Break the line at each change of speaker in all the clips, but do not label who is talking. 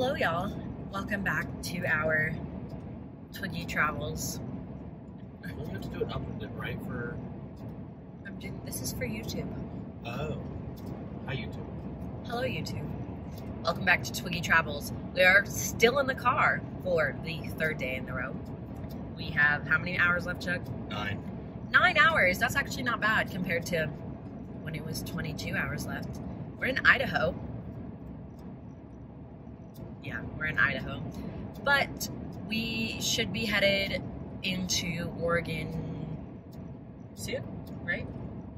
Hello, y'all. Welcome back to our Twiggy Travels.
We have to do an up and right? For
I'm doing, this is for YouTube.
oh, hi YouTube.
Hello, YouTube. Welcome back to Twiggy Travels. We are still in the car for the third day in a row. We have how many hours left, Chuck?
Nine.
Nine hours. That's actually not bad compared to when it was 22 hours left. We're in Idaho. Yeah, we're in Idaho. But we should be headed into Oregon soon, right?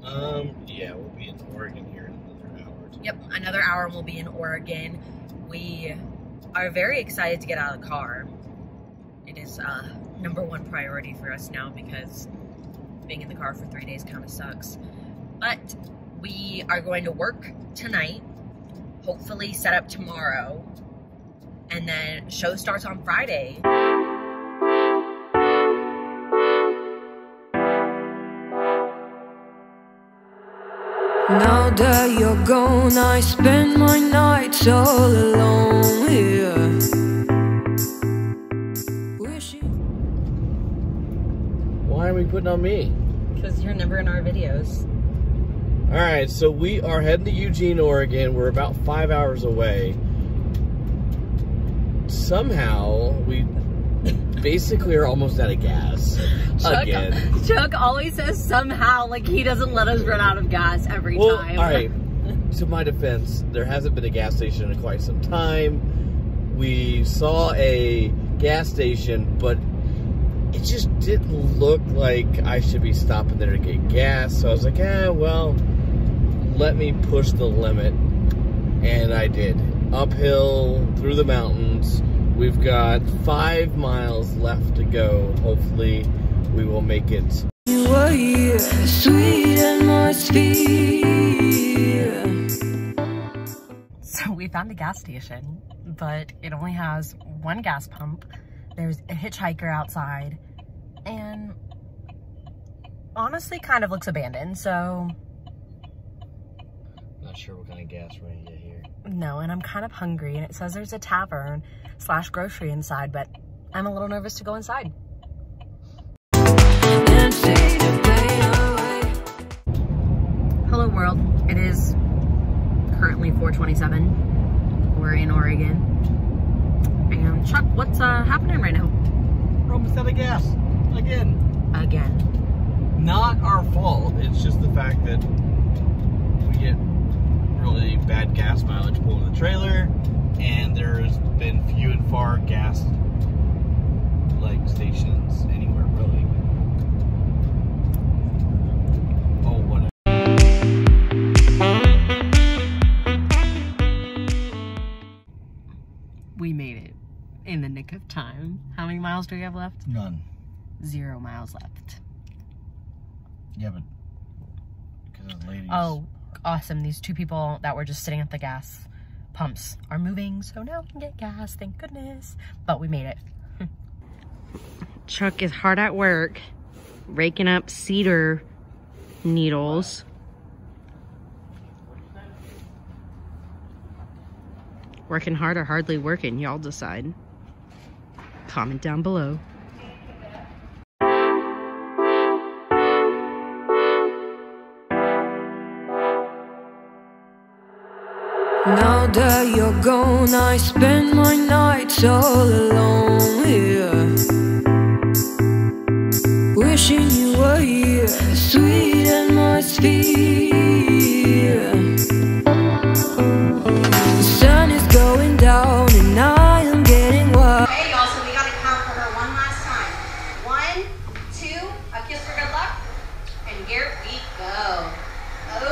Um, yeah, we'll be in Oregon here in another hour.
Yep, another hour and we'll be in Oregon. We are very excited to get out of the car. It is uh, number one priority for us now because being in the car for three days kind of sucks. But we are going to work tonight, hopefully set up tomorrow, and then show starts on Friday.
Now that you're gone, I spend my nights all alone here. Wishing.
Why are we putting on me?
Because you're never in our videos.
All right, so we are heading to Eugene, Oregon. We're about five hours away. Somehow, we basically are almost out of gas
Chuck,
again.
Chuck always says somehow like he doesn't let us run out of gas every
Well,
time.
all right. To my defense, there hasn't been a gas station in quite some time. We saw a gas station, but it just didn't look like I should be stopping there to get gas. So I was like, eh, well, let me push the limit. And I did. Uphill, through the mountains. We've got five miles left to go. Hopefully, we will make it
You were here, sweet atmosphere.
So we found a gas station, but it only has one gas pump. There's a hitchhiker outside, and honestly kind of looks abandoned, so
Not sure what kind of gas we're gonna get here.
No, and I'm kind of hungry, and it says there's a tavern slash grocery inside, but I'm a little nervous to go inside.
And take the pain away.
Hello world, it is currently 427. We're in Oregon. And Chuck, what's uh, happening right now?
Almost out of gas again.
Again.
Not our fault. It's just the fact that we get really bad gas mileage pulling the trailer, and there's been few and far gas like stations anywhere really. Oh, what?
We made it in the nick of time. How many miles do we have left?
None.
Zero miles left.
Yeah, but because of ladies.
Oh, awesome. These two people that were just sitting at the gas pumps are moving, so now we can get gas, thank goodness. But we made it. Chuck is hard at work, raking up cedar needles. Working hard or hardly working, y'all decide. Comment down below.
Now that you're gone, I spend my nights all alone here. Wishing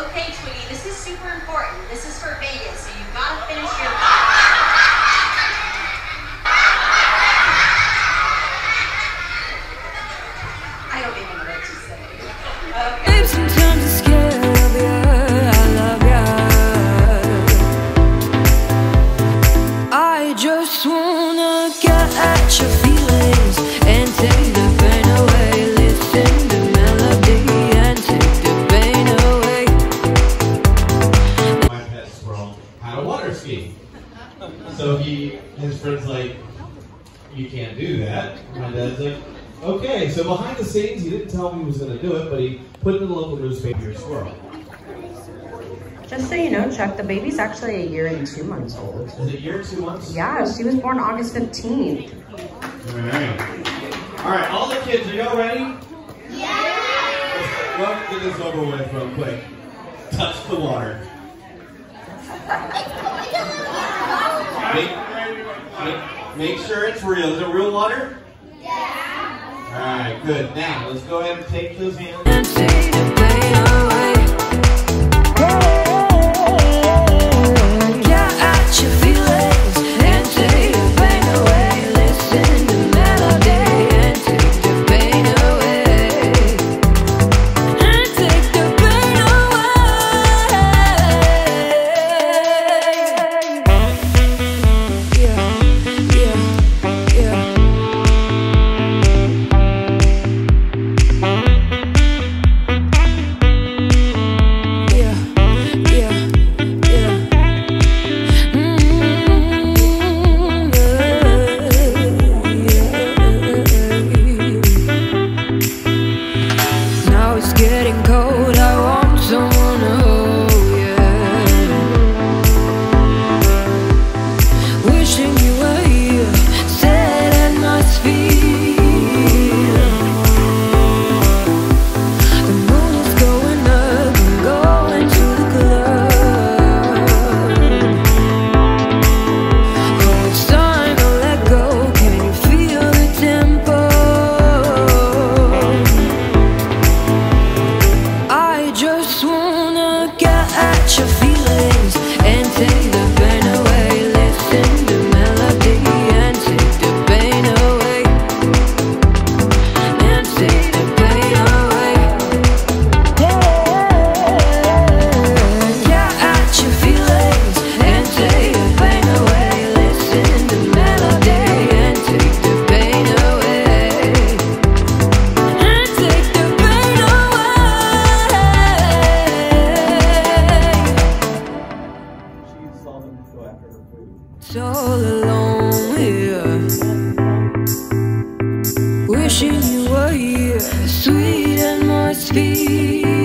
Okay, Twiggy, this is super important. This is for Vegas, so you've finish your what to say. Okay.
Babe, sometimes I'm scared of you. I love you. I just wanna get at your feelings you can't do that. My dad's like, okay. So behind the scenes, he didn't tell me he was going to do it, but he put it in the local newspaper, your squirrel.
Just so you know, Chuck, the baby's actually a year and two months old.
Is it a year or two months?
Yeah, she was born August 15th.
All right. All right, all the kids, are y'all ready? Yeah! Let's get this over with real quick. Touch the water. Make, make, make sure it's real. Is it real water? Yeah. All right, good. Now, let's go ahead and take those hands.
Your wishing you were here, sweet and moist feet.